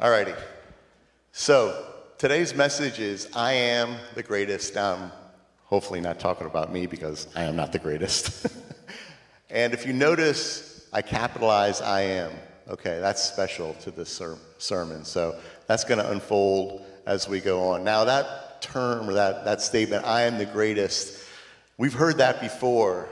Alrighty. So today's message is I am the greatest. I'm hopefully not talking about me because I am not the greatest. and if you notice, I capitalize I am. Okay, that's special to this ser- sermon. So that's going to unfold as we go on. Now, that term or that, that statement, I am the greatest, we've heard that before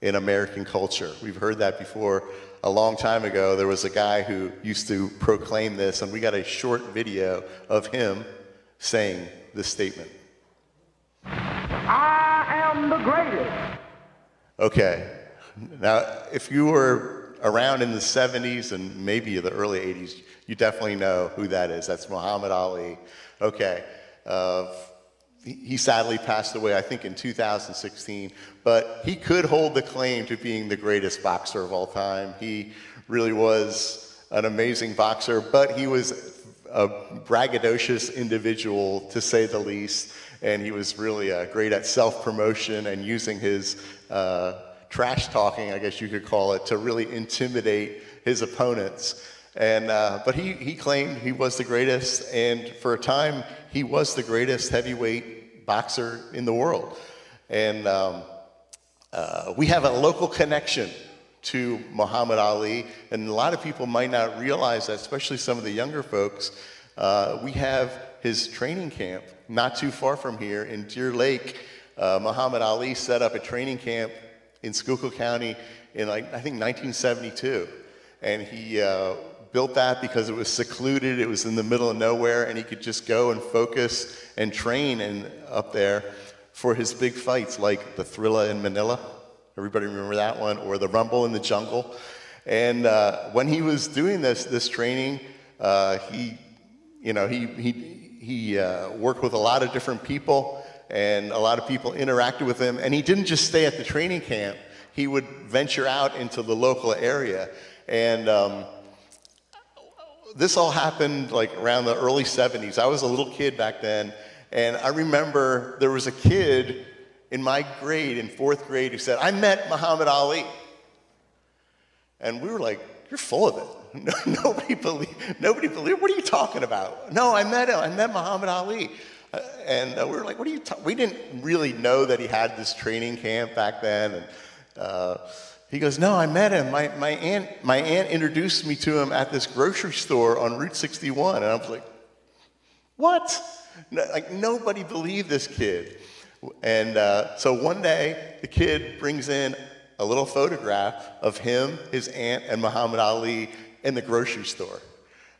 in American culture. We've heard that before a long time ago. There was a guy who used to proclaim this, and we got a short video of him saying this statement. I am the greatest. Okay. Now, if you were around in the 70s and maybe the early 80s, you definitely know who that is. That's Muhammad Ali. Okay. Uh, he sadly passed away, I think, in 2016, but he could hold the claim to being the greatest boxer of all time. He really was an amazing boxer, but he was a braggadocious individual, to say the least, and he was really uh, great at self promotion and using his uh, trash talking, I guess you could call it, to really intimidate his opponents. And, uh, but he, he claimed he was the greatest, and for a time, he was the greatest heavyweight boxer in the world. And um, uh, we have a local connection to Muhammad Ali, and a lot of people might not realize that, especially some of the younger folks. Uh, we have his training camp not too far from here in Deer Lake. Uh, Muhammad Ali set up a training camp in Schuylkill County in like I think 1972, and he uh, built that because it was secluded, it was in the middle of nowhere, and he could just go and focus and train and up there for his big fights like the Thrilla in Manila. Everybody remember that one? Or the Rumble in the Jungle. And uh, when he was doing this, this training, uh, he, you know, he, he, he uh, worked with a lot of different people, and a lot of people interacted with him. And he didn't just stay at the training camp; he would venture out into the local area. And um, this all happened like around the early 70s. I was a little kid back then, and I remember there was a kid in my grade, in fourth grade, who said, I met Muhammad Ali. And we were like, You're full of it. No, nobody believed, nobody believed, what are you talking about? No, I met him, I met Muhammad Ali. Uh, and uh, we were like, what are you ta-? We didn't really know that he had this training camp back then. And, uh, he goes, No, I met him. My, my, aunt, my aunt introduced me to him at this grocery store on Route 61. And I was like, What? No, like, nobody believed this kid. And uh, so one day, the kid brings in a little photograph of him, his aunt, and Muhammad Ali in the grocery store.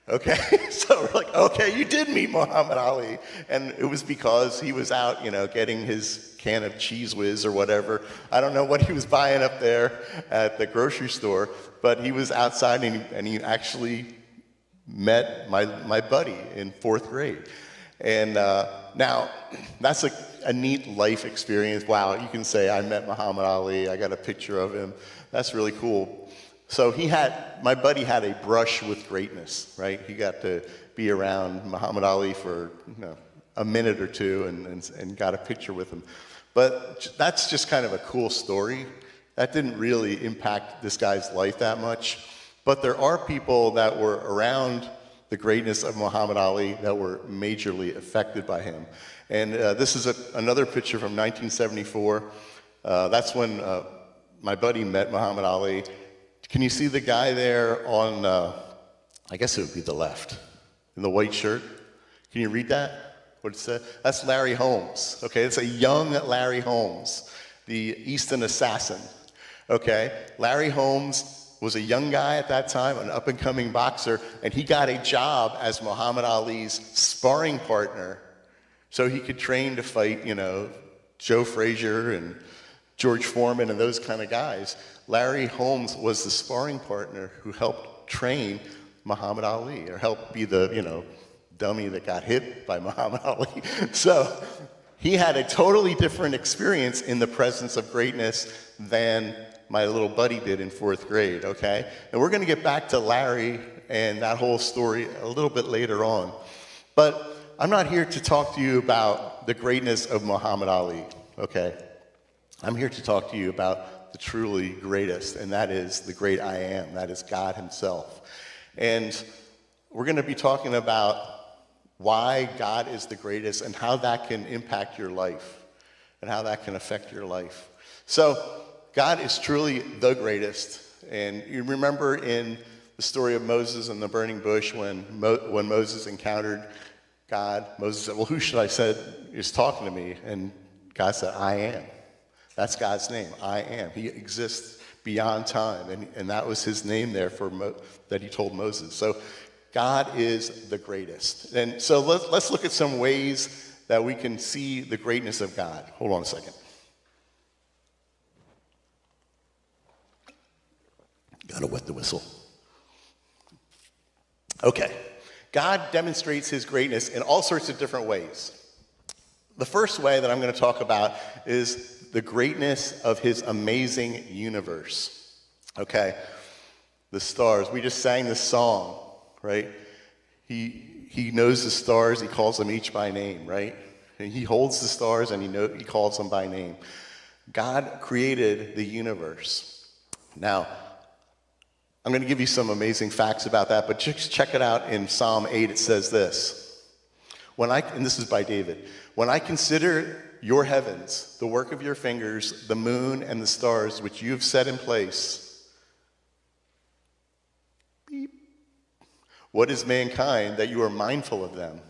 Okay, so we're like, okay, you did meet Muhammad Ali. And it was because he was out, you know, getting his can of Cheez Whiz or whatever. I don't know what he was buying up there at the grocery store, but he was outside and he, and he actually met my, my buddy in fourth grade. And uh, now, that's a, a neat life experience. Wow, you can say, I met Muhammad Ali, I got a picture of him. That's really cool. So he had, my buddy had a brush with greatness, right? He got to be around Muhammad Ali for you know, a minute or two and, and, and got a picture with him. But that's just kind of a cool story. That didn't really impact this guy's life that much. But there are people that were around the greatness of Muhammad Ali that were majorly affected by him. And uh, this is a, another picture from 1974. Uh, that's when uh, my buddy met Muhammad Ali. Can you see the guy there on, uh, I guess it would be the left, in the white shirt? Can you read that? what it said? That's Larry Holmes. Okay, it's a young Larry Holmes, the Easton assassin. Okay, Larry Holmes was a young guy at that time, an up and coming boxer, and he got a job as Muhammad Ali's sparring partner so he could train to fight, you know, Joe Frazier and George Foreman and those kind of guys. Larry Holmes was the sparring partner who helped train Muhammad Ali or helped be the, you know, dummy that got hit by Muhammad Ali. So he had a totally different experience in the presence of greatness than my little buddy did in fourth grade, okay? And we're gonna get back to Larry and that whole story a little bit later on. But I'm not here to talk to you about the greatness of Muhammad Ali, okay? I'm here to talk to you about the truly greatest, and that is the great I am, that is God Himself. And we're going to be talking about why God is the greatest and how that can impact your life and how that can affect your life. So, God is truly the greatest. And you remember in the story of Moses and the burning bush when, Mo- when Moses encountered God, Moses said, Well, who should I said is talking to me? And God said, I am. That's God's name. I am. He exists beyond time. And, and that was his name there for Mo- that he told Moses. So God is the greatest. And so let's, let's look at some ways that we can see the greatness of God. Hold on a second. Gotta wet the whistle. Okay. God demonstrates his greatness in all sorts of different ways. The first way that I'm going to talk about is the greatness of his amazing universe. Okay? The stars. We just sang this song, right? He, he knows the stars, he calls them each by name, right? And he holds the stars and he, know, he calls them by name. God created the universe. Now, I'm going to give you some amazing facts about that, but just check it out in Psalm 8. It says this. When I, and this is by David, when I consider your heavens, the work of your fingers, the moon and the stars which you have set in place, beep, what is mankind that you are mindful of them?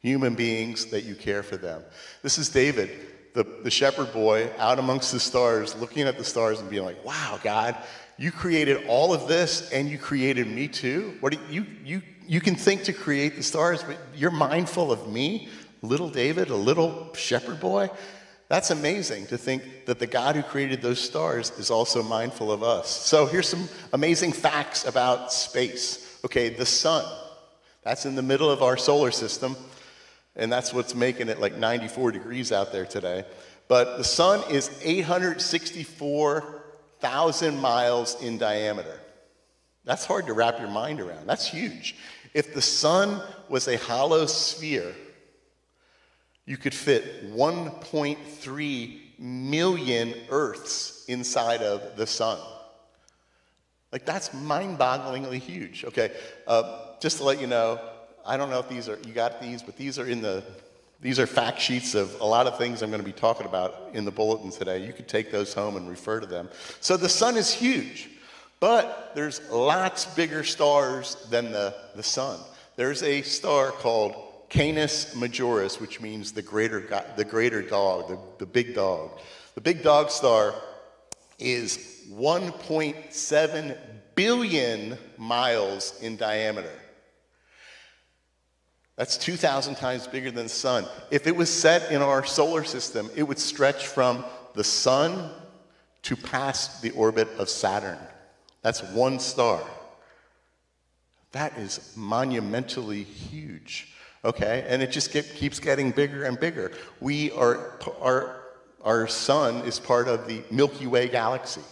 Human beings that you care for them. This is David, the, the shepherd boy out amongst the stars, looking at the stars and being like, wow, God, you created all of this and you created me too? What you, you, you can think to create the stars, but you're mindful of me, little David, a little shepherd boy? That's amazing to think that the God who created those stars is also mindful of us. So here's some amazing facts about space. Okay, the sun, that's in the middle of our solar system, and that's what's making it like 94 degrees out there today. But the sun is 864 thousand miles in diameter. That's hard to wrap your mind around. That's huge. If the sun was a hollow sphere, you could fit 1.3 million Earths inside of the sun. Like, that's mind bogglingly huge. Okay, uh, just to let you know, I don't know if these are, you got these, but these are in the these are fact sheets of a lot of things I'm going to be talking about in the bulletin today. You could take those home and refer to them. So the sun is huge, but there's lots bigger stars than the, the sun. There's a star called Canis Majoris, which means the greater, the greater dog, the, the big dog. The big dog star is 1.7 billion miles in diameter. That's 2,000 times bigger than the sun. If it was set in our solar system, it would stretch from the sun to past the orbit of Saturn. That's one star. That is monumentally huge. Okay? And it just get, keeps getting bigger and bigger. We are, our, our sun is part of the Milky Way galaxy.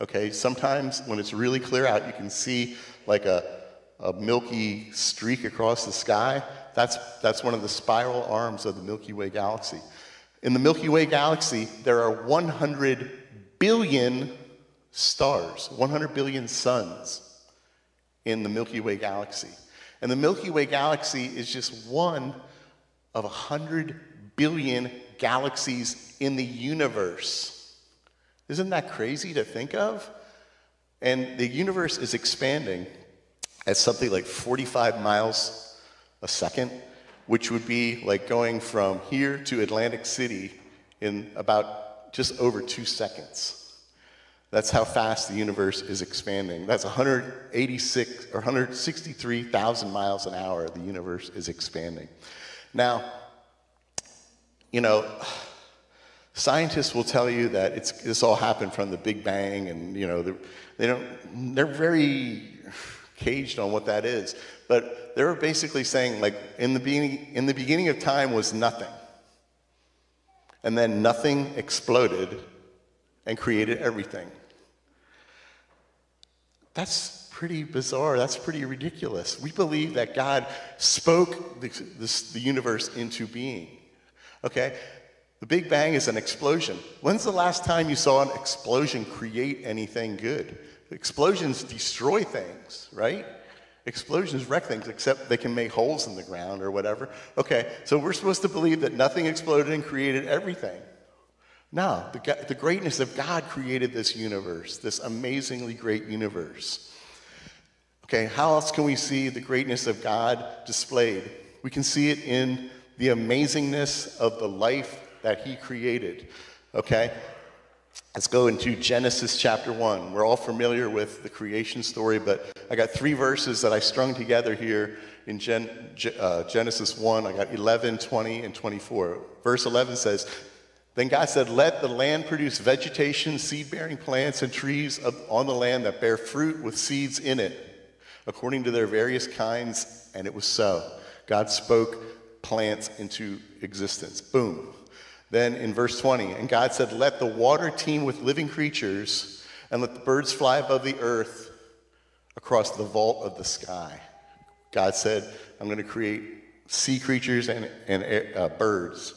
Okay? Sometimes when it's really clear out, you can see like a a milky streak across the sky, that's, that's one of the spiral arms of the Milky Way galaxy. In the Milky Way galaxy, there are 100 billion stars, 100 billion suns in the Milky Way galaxy. And the Milky Way galaxy is just one of 100 billion galaxies in the universe. Isn't that crazy to think of? And the universe is expanding at something like 45 miles a second, which would be like going from here to Atlantic City in about just over two seconds. That's how fast the universe is expanding. That's 186 or 163,000 miles an hour the universe is expanding. Now, you know, scientists will tell you that it's, this all happened from the Big Bang, and you know, they don't. They're very caged on what that is. But they're basically saying, like, in the beginning, in the beginning of time was nothing. And then nothing exploded and created everything. That's pretty bizarre. That's pretty ridiculous. We believe that God spoke the, this, the universe into being. Okay? The Big Bang is an explosion. When's the last time you saw an explosion create anything good? Explosions destroy things, right? Explosions wreck things, except they can make holes in the ground or whatever. Okay, so we're supposed to believe that nothing exploded and created everything. No, the, the greatness of God created this universe, this amazingly great universe. Okay, how else can we see the greatness of God displayed? We can see it in the amazingness of the life that He created. Okay? Let's go into Genesis chapter 1. We're all familiar with the creation story, but I got three verses that I strung together here in Gen, uh, Genesis 1. I got 11, 20, and 24. Verse 11 says, Then God said, Let the land produce vegetation, seed bearing plants, and trees on the land that bear fruit with seeds in it, according to their various kinds. And it was so. God spoke plants into existence. Boom. Then in verse 20, and God said, Let the water teem with living creatures, and let the birds fly above the earth across the vault of the sky. God said, I'm going to create sea creatures and, and uh, birds.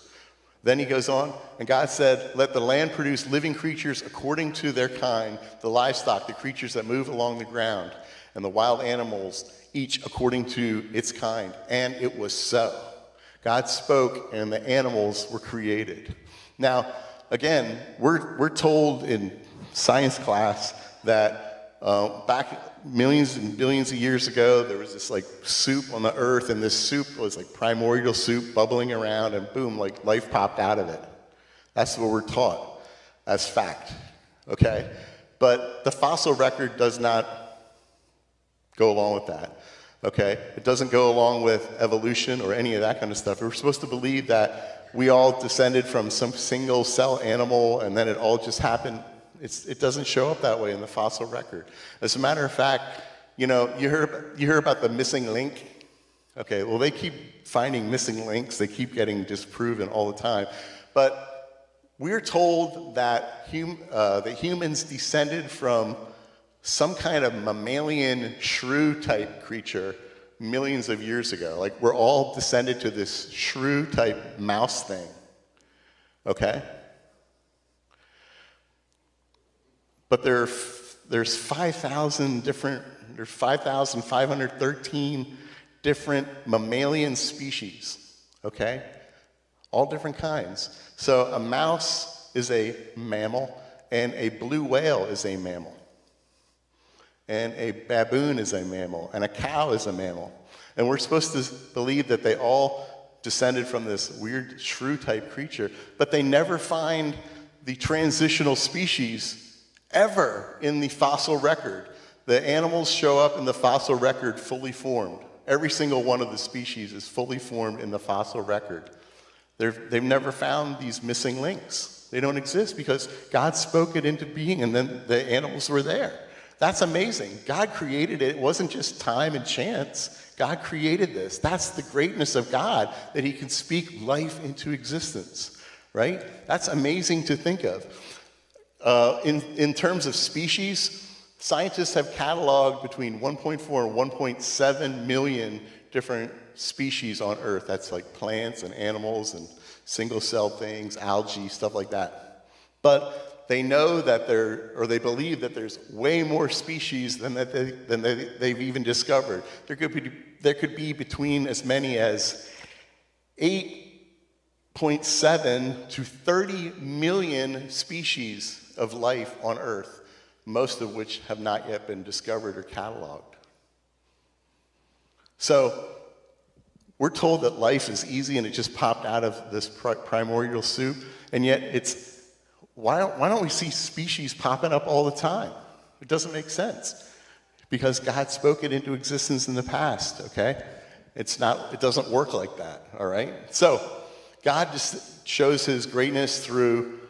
Then he goes on, and God said, Let the land produce living creatures according to their kind, the livestock, the creatures that move along the ground, and the wild animals, each according to its kind. And it was so. God spoke and the animals were created. Now, again, we're, we're told in science class that uh, back millions and billions of years ago, there was this like soup on the earth, and this soup was like primordial soup bubbling around, and boom, like life popped out of it. That's what we're taught as fact, okay? But the fossil record does not go along with that okay? It doesn't go along with evolution or any of that kind of stuff. We're supposed to believe that we all descended from some single cell animal and then it all just happened. It's, it doesn't show up that way in the fossil record. As a matter of fact, you know, you hear, you hear about the missing link. Okay, well, they keep finding missing links, they keep getting disproven all the time. But we're told that, hum, uh, that humans descended from some kind of mammalian shrew type creature millions of years ago. Like we're all descended to this shrew type mouse thing. Okay? But there are, there's 5,000 different, there's 5,513 different mammalian species. Okay? All different kinds. So a mouse is a mammal, and a blue whale is a mammal and a baboon is a mammal, and a cow is a mammal. And we're supposed to believe that they all descended from this weird shrew type creature, but they never find the transitional species ever in the fossil record. The animals show up in the fossil record fully formed. Every single one of the species is fully formed in the fossil record. they they've never found these missing links. They don't exist because God spoke it into being and then the animals were there. That's amazing. God created it. It wasn't just time and chance. God created this. That's the greatness of God, that He can speak life into existence, right? That's amazing to think of. Uh, in, in terms of species, scientists have cataloged between 1.4 and 1.7 million different species on Earth. That's like plants and animals and single cell things, algae, stuff like that. But they know that there, or they believe that there's way more species than, that they, than they, they've even discovered. There could, be, there could be between as many as 8.7 to 30 million species of life on Earth, most of which have not yet been discovered or cataloged. So, we're told that life is easy and it just popped out of this primordial soup, and yet it's why don't, why don't we see species popping up all the time? It doesn't make sense because God spoke it into existence in the past, okay? It's not, it doesn't work like that, all right? So, God just shows his greatness through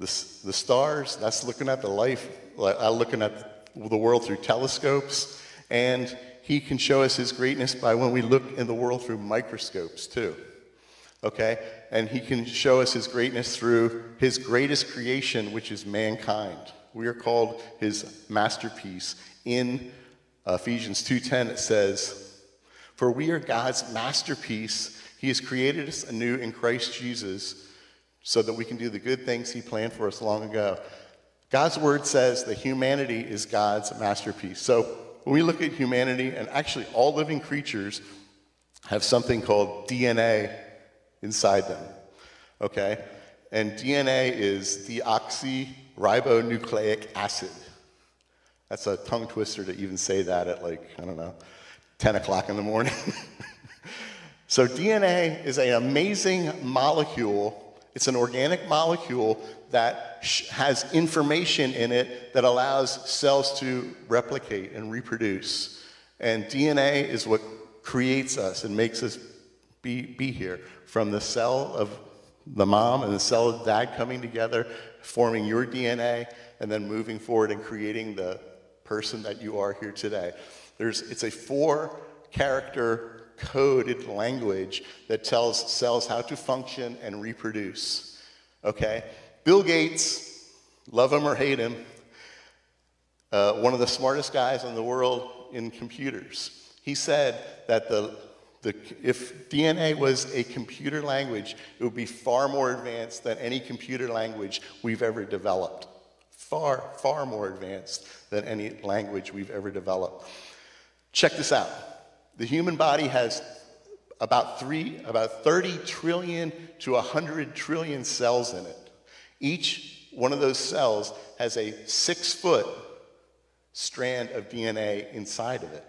the, the stars. That's looking at the life, uh, looking at the world through telescopes. And he can show us his greatness by when we look in the world through microscopes, too okay? And he can show us his greatness through his greatest creation, which is mankind. We are called his masterpiece. In Ephesians 2:10 it says, "For we are God's masterpiece. He has created us anew in Christ Jesus so that we can do the good things he planned for us long ago." God's word says that humanity is God's masterpiece. So when we look at humanity, and actually all living creatures have something called DNA inside them. Okay? And DNA is deoxyribonucleic acid. That's a tongue twister to even say that at like, I don't know, 10 o'clock in the morning. so, DNA is an amazing molecule. It's an organic molecule that has information in it that allows cells to replicate and reproduce. And DNA is what creates us and makes us be, be here. From the cell of the mom and the cell of dad coming together, forming your DNA, and then moving forward and creating the person that you are here today. There's, it's a four character coded language that tells cells how to function and reproduce. Okay? Bill Gates, love him or hate him, uh, one of the smartest guys in the world in computers, he said that the, the, if DNA was a computer language, it would be far more advanced than any computer language we've ever developed. Far, far more advanced than any language we've ever developed. Check this out. The human body has about three, about 30 trillion to 100 trillion cells in it. Each one of those cells has a six foot strand of DNA inside of it.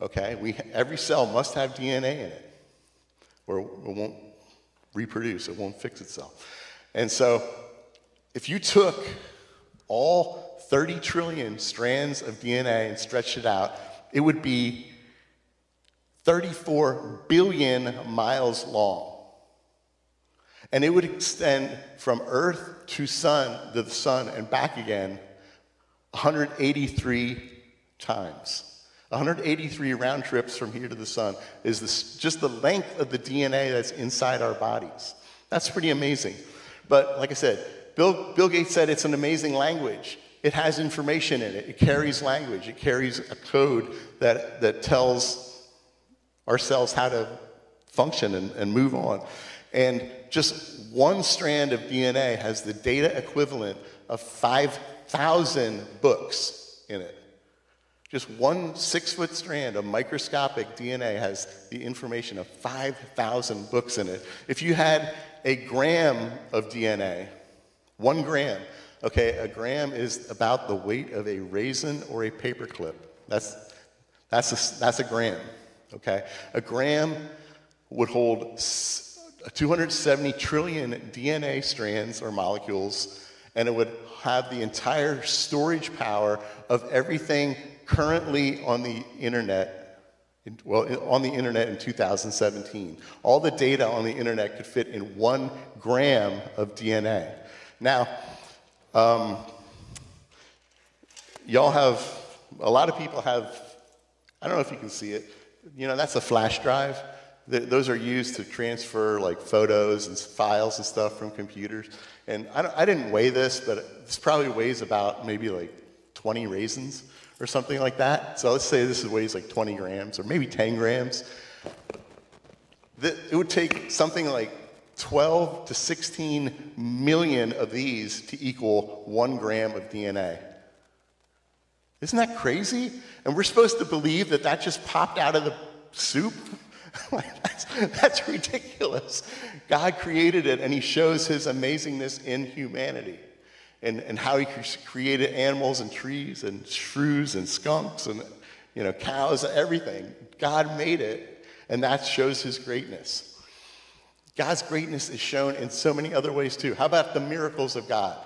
Okay, we, every cell must have DNA in it, or it won't reproduce, it won't fix itself. And so, if you took all 30 trillion strands of DNA and stretched it out, it would be 34 billion miles long. And it would extend from Earth to sun to the sun and back again 183 times. 183 round trips from here to the sun is this, just the length of the DNA that's inside our bodies. That's pretty amazing. But like I said, Bill, Bill Gates said it's an amazing language. It has information in it, it carries language, it carries a code that, that tells our cells how to function and, and move on. And just one strand of DNA has the data equivalent of 5,000 books in it. Just one six foot strand of microscopic DNA has the information of 5,000 books in it. If you had a gram of DNA, one gram, okay, a gram is about the weight of a raisin or a paperclip. That's, that's, a, that's a gram, okay? A gram would hold 270 trillion DNA strands or molecules, and it would have the entire storage power of everything currently on the internet, well, on the internet in 2017. All the data on the internet could fit in one gram of DNA. Now, um, y'all have, a lot of people have, I don't know if you can see it, you know, that's a flash drive. those are used to transfer like photos and files and stuff from computers. And I, I didn't weigh this, but this probably weighs about maybe like 20 raisins or something like that. So let's say this weighs like 20 grams or maybe 10 grams. It would take something like 12 to 16 million of these to equal one gram of DNA. Isn't that crazy? And we're supposed to believe that that just popped out of the soup? that's, that's ridiculous. God created it and He shows His amazingness in humanity and, and how he created animals and trees and shrews and skunks and you know cows everything god made it and that shows his greatness god's greatness is shown in so many other ways too. How about the miracles of god?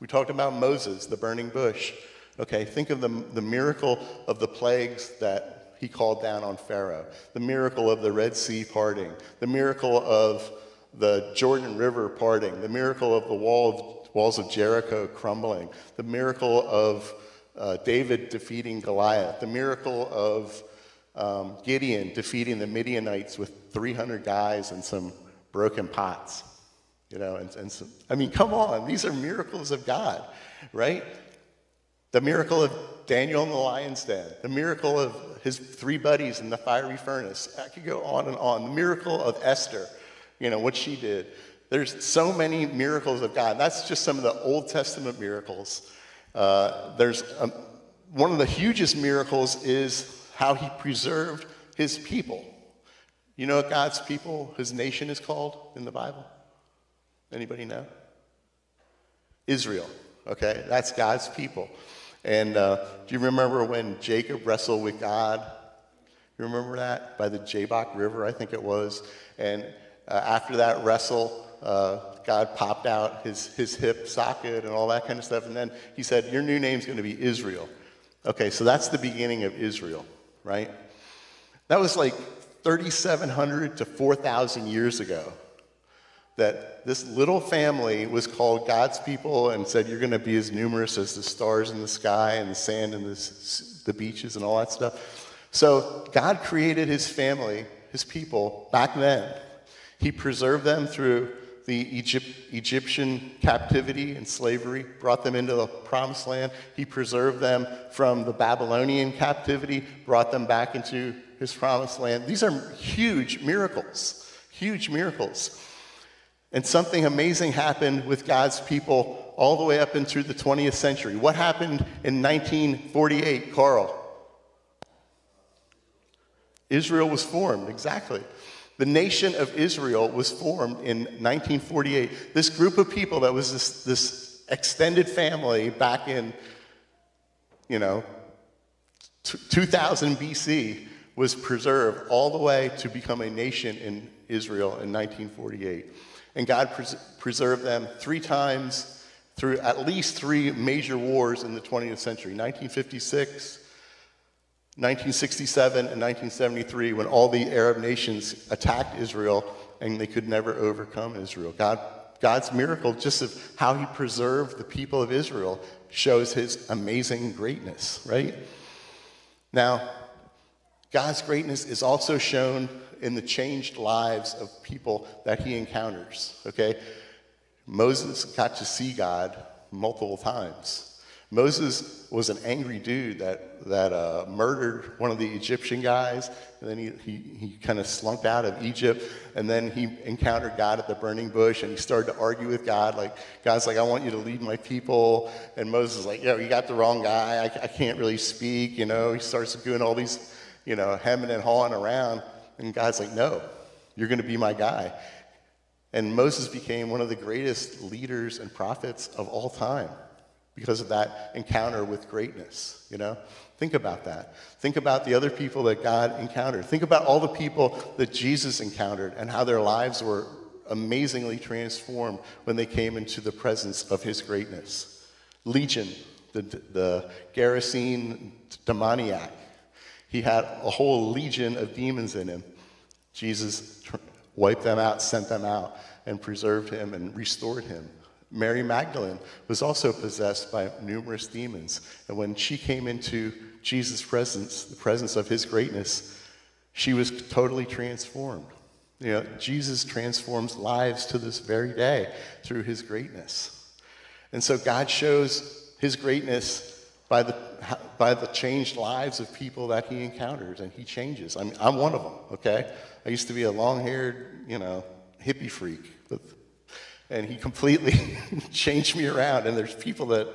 We talked about moses the burning bush. Okay think of the, the miracle of the plagues that he called down on pharaoh. The miracle of the red sea parting. The miracle of the jordan river parting. The miracle of the wall of walls of Jericho crumbling, the miracle of uh, David defeating Goliath, the miracle of um, Gideon defeating the Midianites with 300 guys and some broken pots. You know, and, and some, I mean, come on, these are miracles of God, right? The miracle of Daniel in the lion's den, the miracle of his three buddies in the fiery furnace. I could go on and on. The miracle of Esther, you know, what she did. There's so many miracles of God. That's just some of the Old Testament miracles. Uh, there's um, one of the hugest miracles is how he preserved his people. You know what God's people, his nation is called in the Bible? Anybody know? Israel. Okay, that's God's people. And uh, do you remember when Jacob wrestled with God? You remember that? By the Jabbok River, I think it was. And uh, after that wrestle, uh, God popped out his, his hip socket and all that kind of stuff. And then he said, Your new name's going to be Israel. Okay, so that's the beginning of Israel, right? That was like 3,700 to 4,000 years ago that this little family was called God's people and said, You're going to be as numerous as the stars in the sky and the sand and the, the beaches and all that stuff. So God created his family, his people, back then. He preserved them through the Egypt, Egyptian captivity and slavery, brought them into the promised land. He preserved them from the Babylonian captivity, brought them back into his promised land. These are huge miracles, huge miracles. And something amazing happened with God's people all the way up into the 20th century. What happened in 1948, Carl? Israel was formed, exactly. The nation of Israel was formed in 1948. This group of people that was this, this extended family back in, you know, 2000 BC was preserved all the way to become a nation in Israel in 1948. And God pres- preserved them three times through at least three major wars in the 20th century 1956, 1967, and 1973, when all the Arab nations attacked Israel and they could never overcome Israel. God, God's miracle, just of how He preserved the people of Israel, shows His amazing greatness, right? Now, God's greatness is also shown in the changed lives of people that he encounters. Okay? Moses got to see God multiple times. Moses was an angry dude that, that uh, murdered one of the Egyptian guys, and then he, he, he kind of slunked out of Egypt, and then he encountered God at the burning bush, and he started to argue with God, like, God's like, I want you to lead my people, and Moses is like, yo, you got the wrong guy, I, I can't really speak, you know, he starts doing all these, you know, hemming and hawing around, and God's like, No, you're going to be my guy. And Moses became one of the greatest leaders and prophets of all time because of that encounter with greatness, you know? Think about that. Think about the other people that God encountered. Think about all the people that Jesus encountered and how their lives were amazingly transformed when they came into the presence of his greatness. Legion, the, the Gerasene demoniac, he had a whole legion of demons in him. Jesus wiped them out, sent them out, and preserved him and restored him. Mary Magdalene was also possessed by numerous demons. And when she came into Jesus' presence, the presence of his greatness, she was totally transformed. You know, Jesus transforms lives to this very day through his greatness. And so God shows his greatness by the, by the changed lives of people that he encounters, and he changes. I mean, I'm one of them, okay? I used to be a long haired, you know, hippie freak, with, and he completely changed me around. And there's people that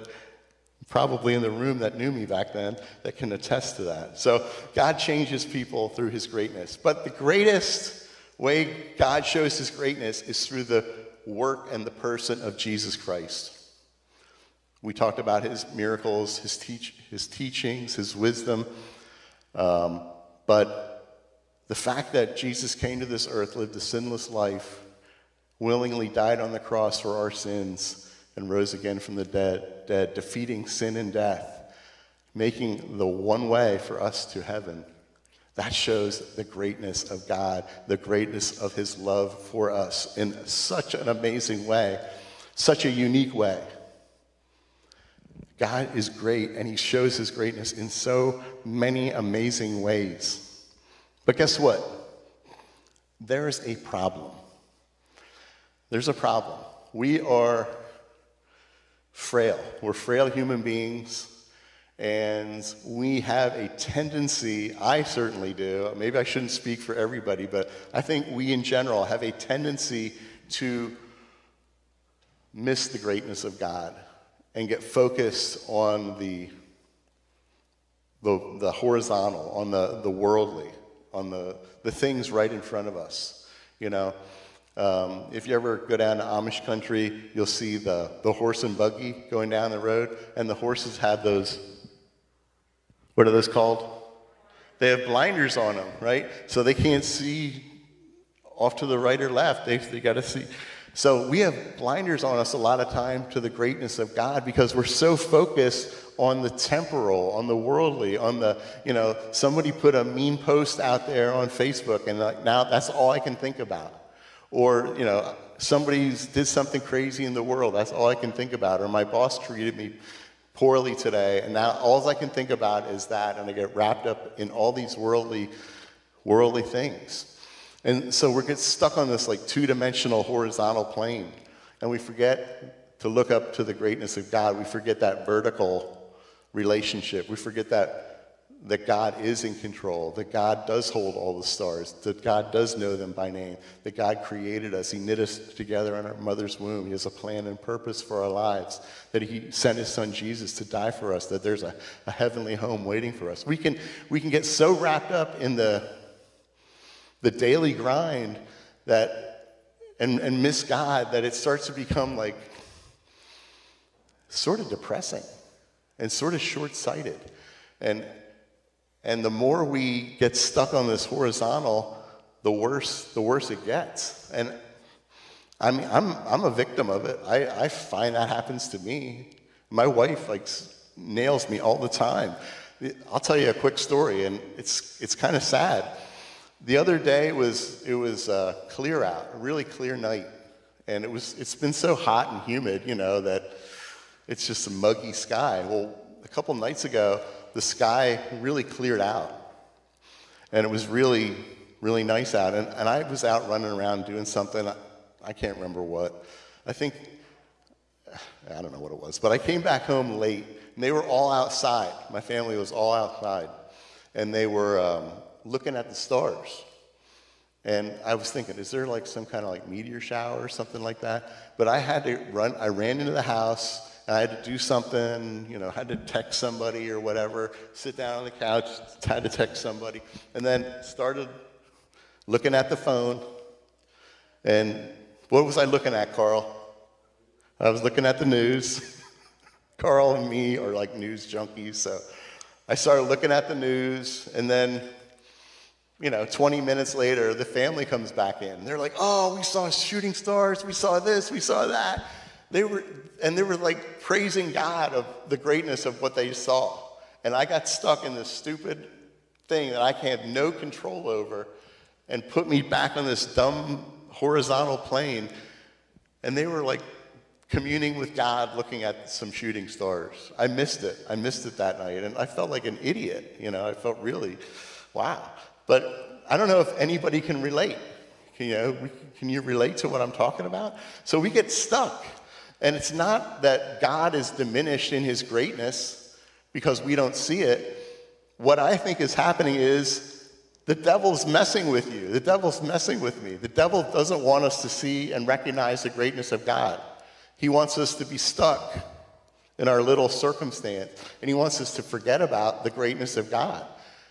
probably in the room that knew me back then that can attest to that. So God changes people through his greatness. But the greatest way God shows his greatness is through the work and the person of Jesus Christ. We talked about his miracles, his, teach, his teachings, his wisdom. Um, but the fact that Jesus came to this earth, lived a sinless life, willingly died on the cross for our sins, and rose again from the dead, dead defeating sin and death, making the one way for us to heaven. That shows the greatness of God, the greatness of his love for us in such an amazing way, such a unique way. God is great, and He shows His greatness in so many amazing ways. But guess what? There's a problem. There's a problem. We are frail. We're frail human beings, and we have a tendency, I certainly do, maybe I shouldn't speak for everybody, but I think we in general have a tendency to miss the greatness of God and get focused on the the, the horizontal, on the, the worldly, on the, the things right in front of us. You know, um, if you ever go down to Amish country, you'll see the, the horse and buggy going down the road, and the horses have those, what are those called? They have blinders on them, right? So they can't see off to the right or left. They, they got to see. So we have blinders on us a lot of time to the greatness of God because we're so focused on the temporal, on the worldly, on the, you know, somebody put a mean post out there on Facebook and like now that's all I can think about. Or, you know, somebody did something crazy in the world, that's all I can think about. Or my boss treated me poorly today and now all I can think about is that and I get wrapped up in all these worldly, worldly things. And so we get stuck on this like two-dimensional horizontal plane and we forget to look up to the greatness of God. We forget that vertical relationship. We forget that that God is in control, that God does hold all the stars, that God does know them by name, that God created us, He knit us together in our mother's womb. He has a plan and purpose for our lives, that He sent His Son Jesus to die for us, that there's a, a heavenly home waiting for us. We can, we can get so wrapped up in the, the daily grind that, and, and miss God that it starts to become like sort of depressing and sort of short sighted. And, and the more we get stuck on this horizontal, the worse, the worse it gets. And I mean, I'm, I'm a victim of it. I, I find that happens to me. My wife like nails me all the time. I'll tell you a quick story, and it's, it's kind of sad. The other day it was, it was uh, clear out, a really clear night. And it was, it's been so hot and humid, you know, that it's just a muggy sky. Well, a couple nights ago, the sky really cleared out. And it was really, really nice out. And, and I was out running around doing something, I, I can't remember what. I think, I don't know what it was, but I came back home late, and they were all outside. My family was all outside. And they were um, looking at the stars. And I was thinking, is there like some kind of like meteor shower or something like that? But I had to run, I ran into the house and I had to do something, you know, had to text somebody or whatever, sit down on the couch, had to text somebody, and then started looking at the phone. And what was I looking at, Carl? I was looking at the news. Carl and me are like news junkies, so I started looking at the news, and then, you know, 20 minutes later, the family comes back in. They're like, oh, we saw shooting stars, we saw this, we saw that. They were, and they were like praising God of the greatness of what they saw. And I got stuck in this stupid thing that I had no control over and put me back on this dumb horizontal plane. And they were like communing with God, looking at some shooting stars. I missed it. I missed it that night. And I felt like an idiot. You know, I felt really, wow. But I don't know if anybody can relate. Can you, can you relate to what I'm talking about? So we get stuck. And it's not that God is diminished in his greatness because we don't see it. What I think is happening is the devil's messing with you. The devil's messing with me. The devil doesn't want us to see and recognize the greatness of God. He wants us to be stuck in our little circumstance, and he wants us to forget about the greatness of God.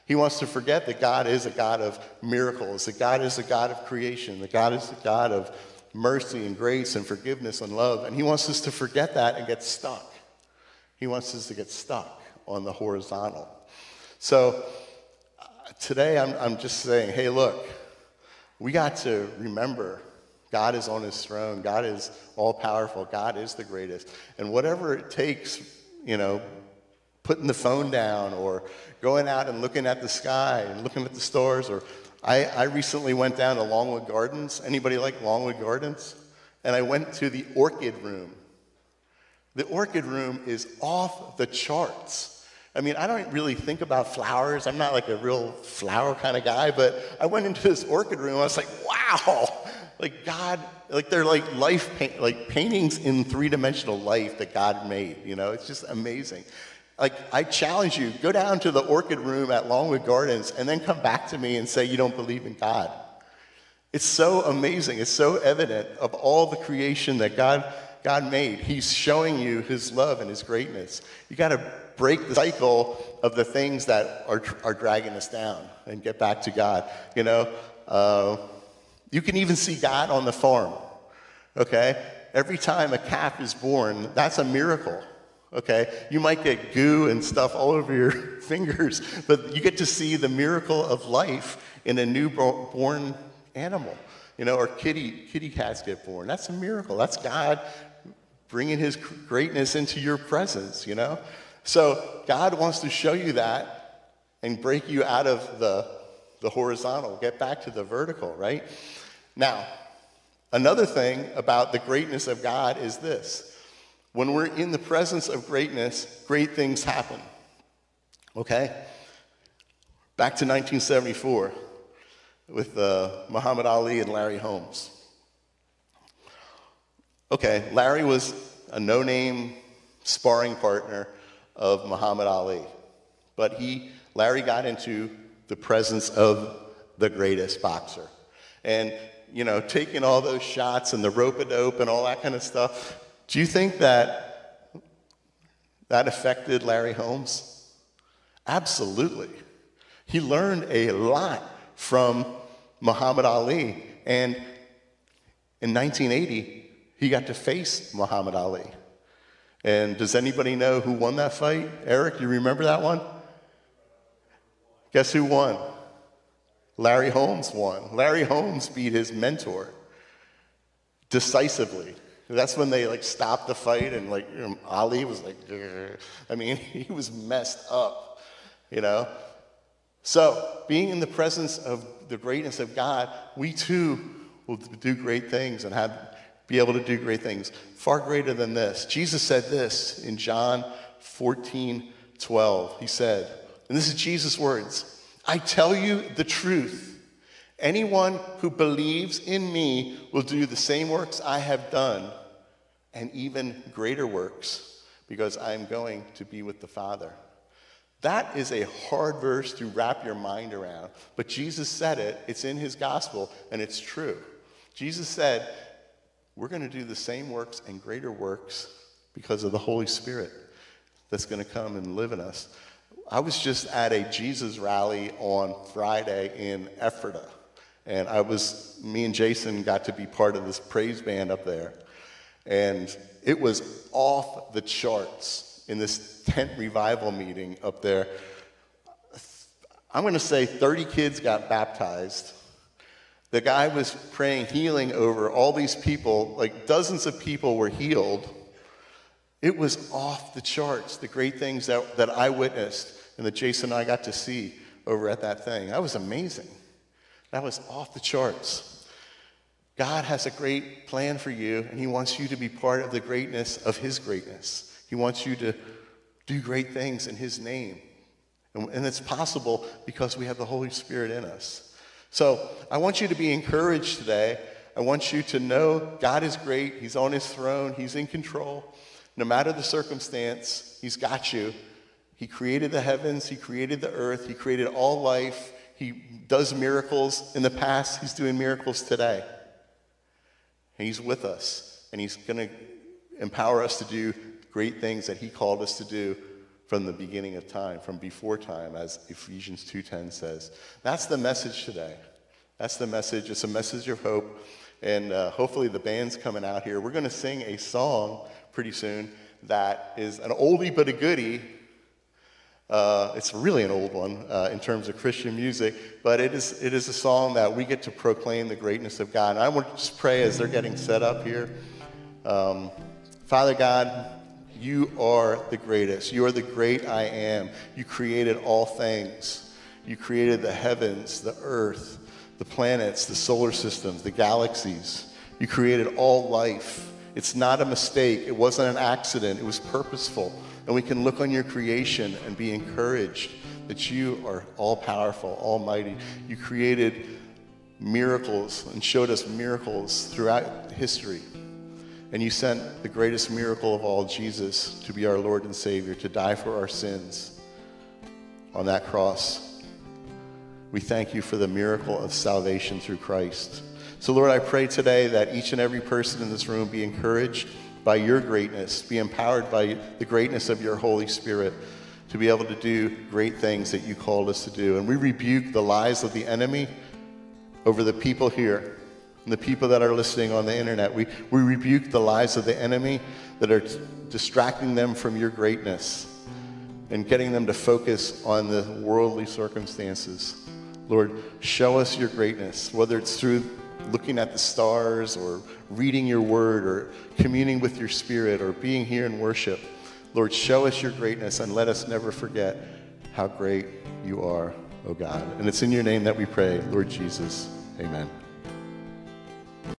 He wants to forget that God is a God of miracles, that God is a God of creation, that God is a God of mercy and grace and forgiveness and love. And he wants us to forget that and get stuck. He wants us to get stuck on the horizontal. So uh, today I'm, I'm just saying, hey, look, we got to remember God is on his throne. God is all powerful. God is the greatest. And whatever it takes, you know, putting the phone down or going out and looking at the sky and looking at the stars or I, I recently went down to Longwood Gardens. Anybody like Longwood Gardens? And I went to the orchid room. The orchid room is off the charts. I mean, I don't really think about flowers. I'm not like a real flower kind of guy, but I went into this orchid room. I was like, wow, like God, like they're like life, like paintings in three dimensional life that God made. You know, it's just amazing like I challenge you, go down to the orchid room at Longwood Gardens and then come back to me and say you don't believe in God. It's so amazing. It's so evident of all the creation that God, God made. He's showing you his love and his greatness. You got to break the cycle of the things that are, are dragging us down and get back to God. You know, uh, you can even see God on the farm. Okay? Every time a calf is born, that's a miracle. Okay? You might get goo and stuff all over your fingers, but you get to see the miracle of life in a newborn animal. You know, or kitty, kitty cats get born. That's a miracle. That's God bringing his greatness into your presence, you know? So God wants to show you that and break you out of the, the horizontal, get back to the vertical, right? Now, another thing about the greatness of God is this when we're in the presence of greatness, great things happen. Okay? Back to 1974 with uh, Muhammad Ali and Larry Holmes. Okay, Larry was a no name sparring partner of Muhammad Ali, but he, Larry got into the presence of the greatest boxer. And, you know, taking all those shots and the rope a dope and all that kind of stuff, do you think that that affected Larry Holmes? Absolutely. He learned a lot from Muhammad Ali. And in 1980, he got to face Muhammad Ali. And does anybody know who won that fight? Eric, you remember that one? Guess who won? Larry Holmes won. Larry Holmes beat his mentor decisively. That's when they like stopped the fight and like you know, Ali was like, Grr. I mean, he was messed up, you know. So being in the presence of the greatness of God, we too will do great things and have be able to do great things. Far greater than this. Jesus said this in John 14, 12. He said, and this is Jesus' words I tell you the truth. Anyone who believes in me will do the same works I have done and even greater works because I am going to be with the Father. That is a hard verse to wrap your mind around, but Jesus said it, it's in his gospel, and it's true. Jesus said, We're going to do the same works and greater works because of the Holy Spirit that's going to come and live in us. I was just at a Jesus rally on Friday in Ephrata, and I was, me and Jason got to be part of this praise band up there, and it was off the charts in this tent revival meeting up there. I'm going to say 30 kids got baptized. The guy was praying healing over all these people, like dozens of people were healed. It was off the charts, the great things that, that I witnessed and that Jason and I got to see over at that thing. That was amazing. That was off the charts. God has a great plan for you, and He wants you to be part of the greatness of His greatness. He wants you to do great things in His name. And, and it's possible because we have the Holy Spirit in us. So I want you to be encouraged today. I want you to know God is great. He's on His throne, He's in control. No matter the circumstance, He's got you. He created the heavens, He created the earth, He created all life. He does miracles in the past, He's doing miracles today. He's with us, and He's going to empower us to do great things that he called us to do from the beginning of time, from before time, as Ephesians 2.10 says. That's the message today. That's the message. It's a message of hope. And uh, hopefully the band's coming out here. We're going to sing a song pretty soon that is an oldie but a goodie. Uh, it's really an old one uh, in terms of Christian music, but it is, it is a song that we get to proclaim the greatness of God. And I want to just pray as they're getting set up here. Um, Father God, you are the greatest. You are the great I am. You created all things. You created the heavens, the earth, the planets, the solar systems, the galaxies. You created all life. It's not a mistake. It wasn't an accident. It was purposeful. And we can look on your creation and be encouraged that you are all powerful, almighty. You created miracles and showed us miracles throughout history. And you sent the greatest miracle of all, Jesus, to be our Lord and Savior, to die for our sins on that cross. We thank you for the miracle of salvation through Christ. So, Lord, I pray today that each and every person in this room be encouraged by your greatness, be empowered by the greatness of your Holy Spirit. to be able to do great things that you called us to do. And we rebuke the lies of the enemy over the people here and the people that are listening on the internet. We, we rebuke the lies of the enemy that are t- distracting them from your greatness and getting them to focus on the worldly circumstances. Lord, show us your greatness, whether it's through looking at the stars or reading your word or communing with your spirit or being here in worship. Lord, show us your greatness and let us never forget how great you are, oh God. And it's in your name that we pray, Lord Jesus. Amen.